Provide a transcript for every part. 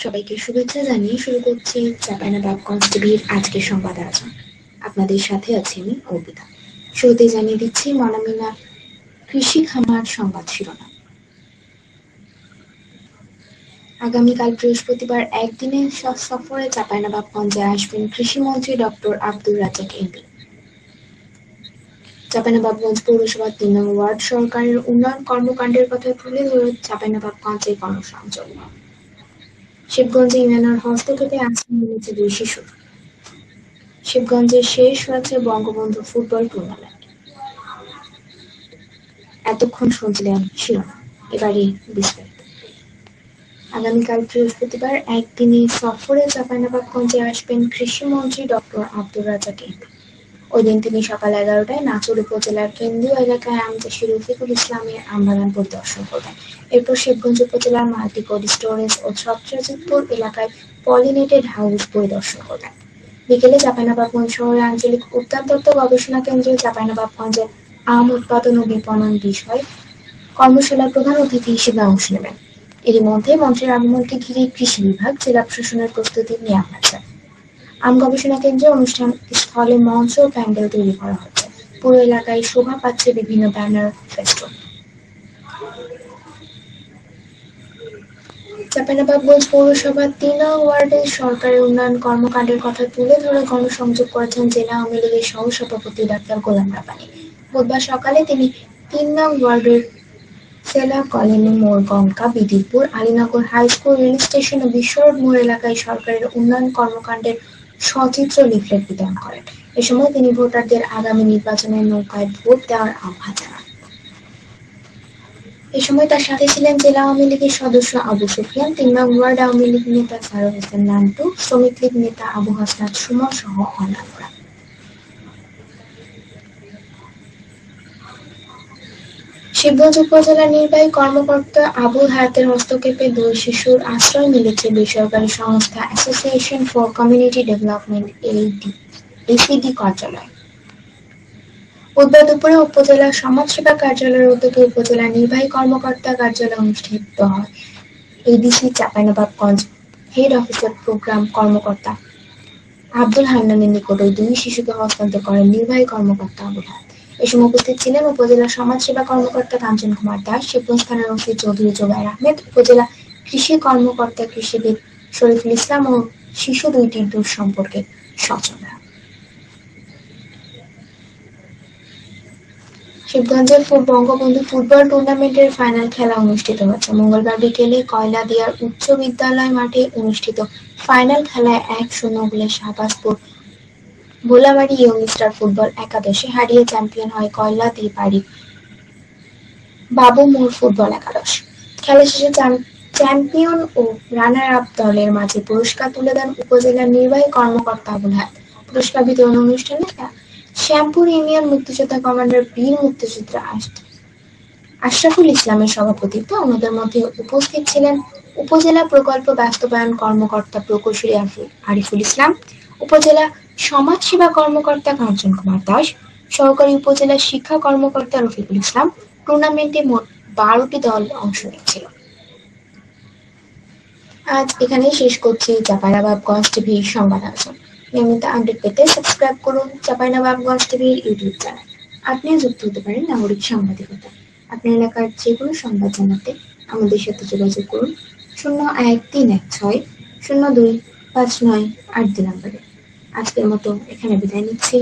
সবাইকে শুভেচ্ছা জানিয়ে শুরু করছি চাপাইনবাবগঞ্জ টিভির আজকের সংবাদ আয়োজন আপনাদের সাথে আছি আমি অর্পিতা। শুরুতে জানিয়ে দিচ্ছি মনামিনা কৃষি খামার সংবাদ শিরোনাম। আগামীকাল বৃহস্পতিবার একদিনের সফরে চাপাইনবাবগঞ্জে আসবেন কৃষিমন্ত্রী ডক্টর আব্দুর রাজাক এমপি। চাপাইনবাবগঞ্জ পৌরসভার তিন নং ওয়ার্ড সরকারের উন্নয়ন কর্মকাণ্ডের কথা তুলে ধরে চাপাইনবাবগঞ্জে গণসংযোগ শিবগঞ্জে ইউনিয়নের হস্তক্ষেপে আশ্রয় মিলেছে দুই শিশু। শিবগঞ্জে শেষ হয়েছে বঙ্গবন্ধু ফুটবল টুর্নামেন্ট। এতক্ষণ শুনছিলেন শিরোনাম। এবারে বিস্তারিত। আগামীকাল বৃহস্পতিবার একদিনে সফরে চাপাইনবাবগঞ্জে আসবেন কৃষিমন্ত্রী ডক্টর আব্দুর রাজাক এমপি। ওই দিন তিনি সকাল এগারোটায় নাচুর উপজেলার কেন্দ্রীয় এলাকায় আমচাষী রফিকুল ইসলামের আমবাগান পরিদর্শন করবেন এরপর শিবগঞ্জ উপজেলার মাল্টি স্টোরেজ ও ছত্রাজিতপুর এলাকায় পলিনেটেড হাউস পরিদর্শন করবেন বিকেলে চাপাইনবাবগঞ্জ শহরে আঞ্চলিক উদ্যান তত্ত্ব গবেষণা কেন্দ্রে চাপাইনবাবগঞ্জে আম উৎপাদন ও বিপণন বিষয় কর্মশালার প্রধান অতিথি হিসেবে অংশ নেবেন। এরই মধ্যে মন্ত্রীর আগমনকে ঘিরে কৃষি বিভাগ জেলা প্রশাসনের প্রস্তুতি নেওয়া হয়েছে আম গবেষণা কেন্দ্রে অনুষ্ঠান, স্থলে মঞ্চ ও প্যান্ডেল তৈরি করা হচ্ছে। পুরো এলাকায় শোভা পাচ্ছে বিভিন্ন ব্যানার, ফেস্টুন। চাপাইনবাবগঞ্জ পৌরসভার তিন ওয়ার্ডের সরকারের উন্নয়ন কর্মকাণ্ডের কথা তুলে ধরে গণসংযোগ করেছেন জেলা আওয়ামী লীগের সহসভাপতি ডাক্তার গোলাম রাব্বানী। বুধবার সকালে তিনি তিন নং ওয়ার্ডের সেলা কলোনি, মোড় গঙ্কা Biditpur Alinagar high school, rail station ও বিশ্বরোড মোড় এলাকায় সরকারের উন্নয়ন কর্মকাণ্ডের সচিত্র লিফলেট বিতরণ করেন। এ সময় তিনি ভোটারদের আগামী নির্বাচনের নৌকায় ভোট দেওয়ার আহ্বান জানান। এ সময় তার সাথে ছিলেন জেলা আওয়ামী লীগের সদস্য আবু সুফিয়ান, তিন নং ওয়ার্ড আওয়ামী লীগ নেতা সারু হোসেন নান্টু, শ্রমিক লীগ নেতা আবু হাসনাত সুমন সহ অন্যান্যরা শিবগঞ্জ উপজেলা নির্বাহী কর্মকর্তা আবুল হায়াতের হস্তক্ষেপে দুই শিশুর আশ্রয় মিলেছে বেসরকারি সংস্থা association for community development ACD কার্যালয়। বুধবার দুপুরে উপজেলা সমাজসেবা কার্যালয়ের উদ্যোগে উপজেলা নির্বাহী কর্মকর্তা কার্যালয় অনুষ্ঠিত হয়। ADC Chapainawabganj head officer programme কর্মকর্তা আব্দুল হান্নানের নিকট ওই দুই শিশুকে হস্তান্তর করেন নির্বাহী কর্মকর্তা আবুল হায়াত। এ সময় উপস্থিত ছিলেন উপজেলা সমাজসেবা কর্মকর্তা কাঞ্চন কুমার দাস, শিবগঞ্জ থানার ওসি চৌধুরী জোবাইর আহমেদ, উপজেলা কৃষি কর্মকর্তা কৃষিবিদ শরীফুল ইসলাম ও শিশু দুইটির দূর সম্পর্কে সচেতন। শিবগঞ্জের বঙ্গবন্ধু ফুটবল টুর্নামেন্টের ফাইনাল খেলা অনুষ্ঠিত হচ্ছে মঙ্গলবার বিকেলে কয়লাদিয়ার উচ্চ বিদ্যালয় মাঠে অনুষ্ঠিত ফাইনাল খেলায় এক শূন্য গোলে Shahbazpur Bholabari young star football একাদশে হারিয়ে চ্যাম্পিয়ন হয় কয়লাদিবাড়ি বাবু মোড় ফুটবল একাদশ। খেলা শেষে চ্যাম্পিয়ন ও রানার আপ দলের মাঝে পুরস্কার তুলে দেন উপজেলার নির্বাহী কর্মকর্তা আবুল হায়াত। পুরস্কার বিতরণ অনুষ্ঠানে শ্যামপুর ইউনিয়ন মুক্তিযোদ্ধা কমান্ডার বীর মুক্তিযোদ্ধা আশরাফুল ইসলামের সভাপতিত্বে অন্যদের মধ্যে উপস্থিত ছিলেন উপজেলা প্রকল্প বাস্তবায়ন কর্মকর্তা প্রকৌশলী আরিফুল ইসলাম, উপজেলা সমাজ সেবা কর্মকর্তা কাঞ্চন কুমার দাস, সহকারী উপজেলা শিক্ষা কর্মকর্তা রফিকুল ইসলাম, টুর্নামেন্টে মোট বারোটি দল অংশ নিচ্ছিল আজ এখানে শেষ করছি চাপাইনবাবগঞ্জ টিভির সংবাদ আয়োজন। নিয়মিত আপডেট পেতে সাবস্ক্রাইব করুন চাপাইনবাবগঞ্জ টিভির ইউটিউব চ্যানেল। আপনিও যুক্ত হতে পারেন নাগরিক সাংবাদিকতা। আপনার এলাকার যে কোনো সংবাদ জানাতে আমাদের সাথে যোগাযোগ করুন শূন্য এক তিন এক ছয়, শূন্য দুই পাঁচ নয় আট দুই নম্বরে। আজকের মতো এখানে বিদায় নিচ্ছি।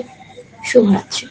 শুভরাত্রি।